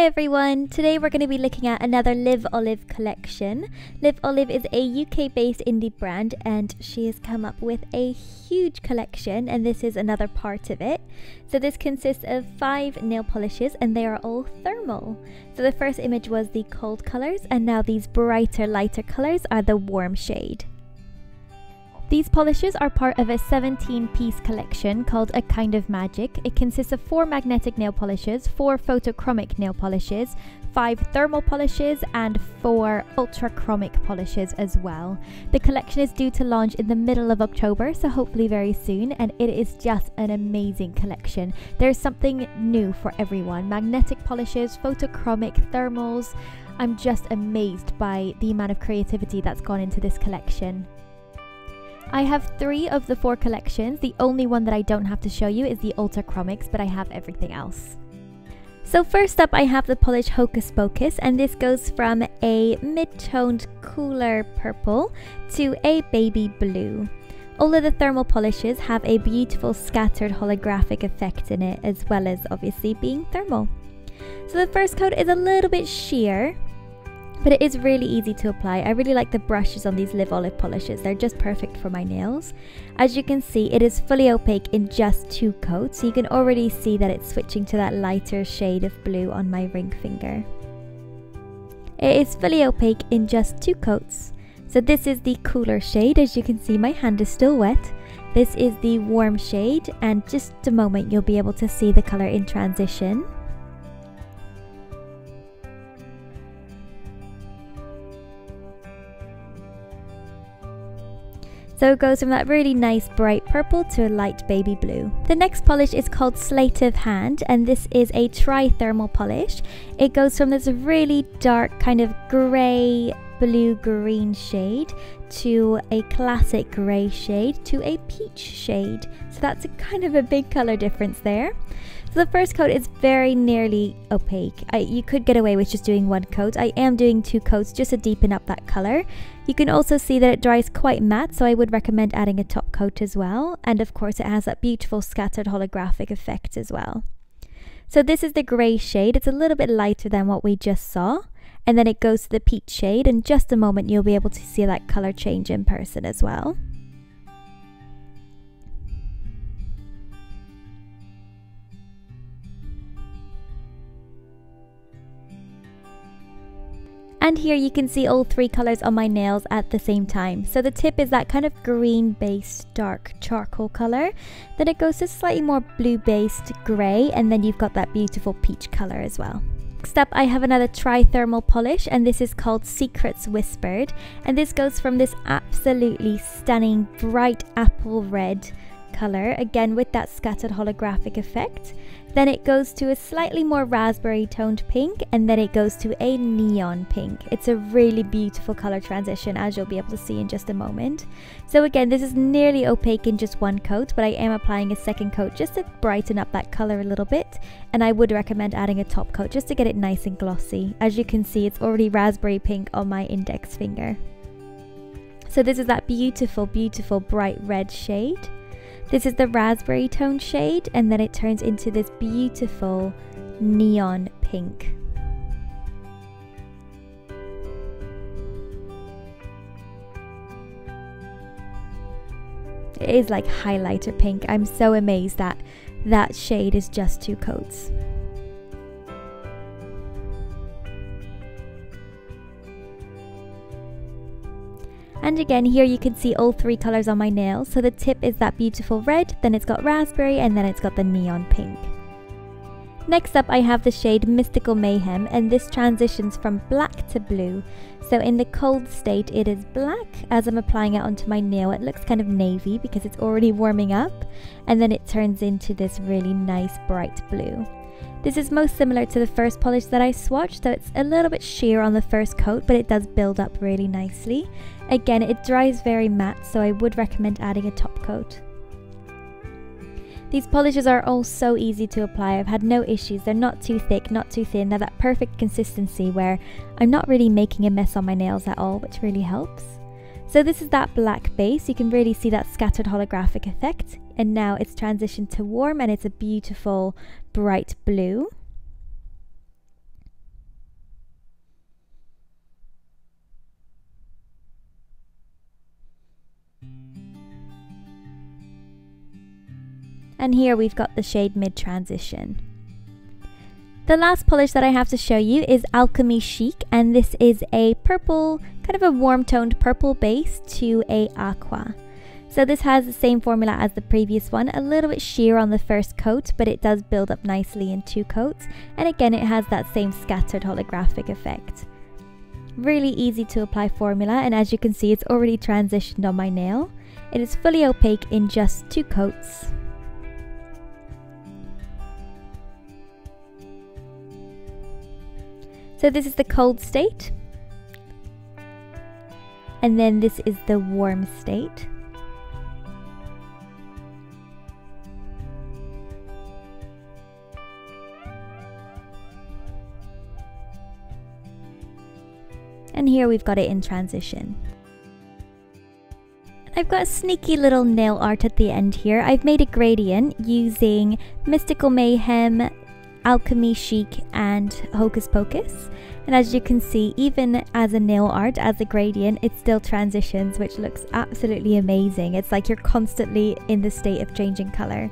Hi everyone! Today we're going to be looking at another LivOliv collection. LivOliv is a UK based indie brand and she has come up with a huge collection and this is another part of it. So this consists of five nail polishes and they are all thermal. So the first image was the cold colours and now these brighter lighter colours are the warm shade. These polishes are part of a 17 piece collection called A Kind of Magic. It consists of four magnetic nail polishes, four photochromic nail polishes, five thermal polishes, and four ultrachromic polishes as well. The collection is due to launch in the middle of October, so hopefully very soon, and it is just an amazing collection. There's something new for everyone magnetic polishes, photochromic, thermals. I'm just amazed by the amount of creativity that's gone into this collection. I have three of the four collections. The only one that I don't have to show you is the Ultrachromics, but I have everything else. So first up I have the polish Hocus Pocus and this goes from a mid-toned cooler purple to a baby blue. All of the thermal polishes have a beautiful scattered holographic effect in it as well as obviously being thermal. So the first coat is a little bit sheer but it is really easy to apply. I really like the brushes on these LivOliv polishes. They're just perfect for my nails. As you can see, it is fully opaque in just two coats. So you can already see that it's switching to that lighter shade of blue on my ring finger. It is fully opaque in just two coats. So this is the cooler shade. As you can see, my hand is still wet. This is the warm shade and just a moment you'll be able to see the color in transition. So it goes from that really nice bright purple to a light baby blue. The next polish is called Sleight of Hand and this is a tri-thermal polish. It goes from this really dark kind of grey blue green shade to a classic grey shade to a peach shade. So that's a kind of a big colour difference there. So the first coat is very nearly opaque. I, you could get away with just doing one coat. I am doing two coats just to deepen up that colour. You can also see that it dries quite matte, so I would recommend adding a top coat as well. And of course it has that beautiful scattered holographic effect as well. So this is the grey shade. It's a little bit lighter than what we just saw. And then it goes to the peach shade. In just a moment you'll be able to see that colour change in person as well. And here you can see all three colors on my nails at the same time. So the tip is that kind of green based dark charcoal color. Then it goes to slightly more blue based gray and then you've got that beautiful peach color as well. Next up I have another tri-thermal polish and this is called Secrets Whispered and this goes from this absolutely stunning bright apple red color again with that scattered holographic effect then it goes to a slightly more raspberry toned pink and then it goes to a neon pink. It's a really beautiful color transition as you'll be able to see in just a moment. So again, this is nearly opaque in just one coat, but I am applying a second coat just to brighten up that color a little bit. And I would recommend adding a top coat just to get it nice and glossy. As you can see, it's already raspberry pink on my index finger. So this is that beautiful, beautiful bright red shade. This is the raspberry tone shade and then it turns into this beautiful neon pink. It is like highlighter pink. I'm so amazed that that shade is just two coats. And again, here you can see all three colors on my nails. So the tip is that beautiful red, then it's got raspberry, and then it's got the neon pink. Next up, I have the shade Mystical Mayhem, and this transitions from black to blue. So in the cold state, it is black. As I'm applying it onto my nail, it looks kind of navy because it's already warming up. And then it turns into this really nice bright blue. This is most similar to the first polish that I swatched, so it's a little bit sheer on the first coat, but it does build up really nicely. Again, it dries very matte, so I would recommend adding a top coat. These polishes are all so easy to apply. I've had no issues. They're not too thick, not too thin. They're that perfect consistency where I'm not really making a mess on my nails at all, which really helps. So this is that black base, you can really see that scattered holographic effect and now it's transitioned to warm and it's a beautiful bright blue. And here we've got the shade mid-transition. The last polish that I have to show you is Alchemy Chic and this is a purple, kind of a warm toned purple base to a aqua. So this has the same formula as the previous one, a little bit sheer on the first coat, but it does build up nicely in two coats. And again, it has that same scattered holographic effect. Really easy to apply formula, and as you can see, it's already transitioned on my nail. It is fully opaque in just two coats. So this is the cold state. And then this is the warm state. And here we've got it in transition. I've got a sneaky little nail art at the end here. I've made a gradient using Mystical Mayhem Alchemy Chic and Hocus Pocus. And as you can see, even as a nail art, as a gradient, it still transitions, which looks absolutely amazing. It's like you're constantly in the state of changing color.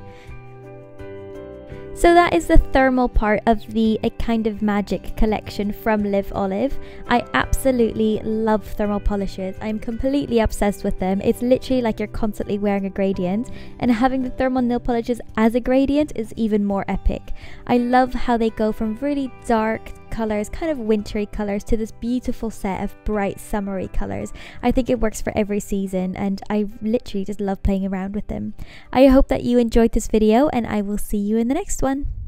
So that is the thermal part of the A Kind of Magic collection from LivOliv. I absolutely love thermal polishes. I'm completely obsessed with them. It's literally like you're constantly wearing a gradient and having the thermal nail polishes as a gradient is even more epic. I love how they go from really dark colors, kind of wintry colors, to this beautiful set of bright summery colors. I think it works for every season and I literally just love playing around with them. I hope that you enjoyed this video and I will see you in the next one.